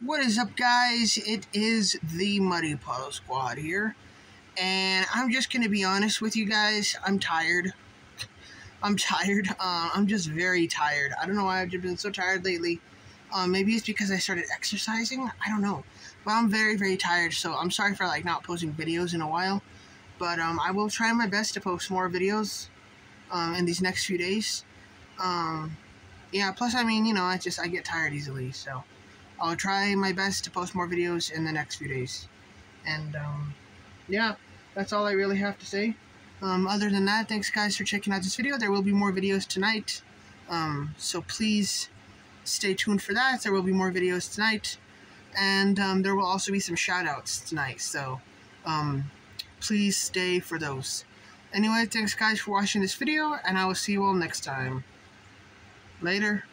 What is up, guys? It is the Muddy Puddle Squad here, and I'm just gonna be honest with you guys. I'm tired. I'm tired. Uh, I'm just very tired. I don't know why I've just been so tired lately. Um, maybe it's because I started exercising. I don't know, but I'm very, very tired. So I'm sorry for like not posting videos in a while, but um, I will try my best to post more videos um, in these next few days. Um, yeah. Plus, I mean, you know, I just I get tired easily, so. I'll try my best to post more videos in the next few days. And, um, yeah, that's all I really have to say. Um, other than that, thanks guys for checking out this video. There will be more videos tonight. Um, so please stay tuned for that. There will be more videos tonight. And, um, there will also be some shoutouts tonight. So, um, please stay for those. Anyway, thanks guys for watching this video, and I will see you all next time. Later.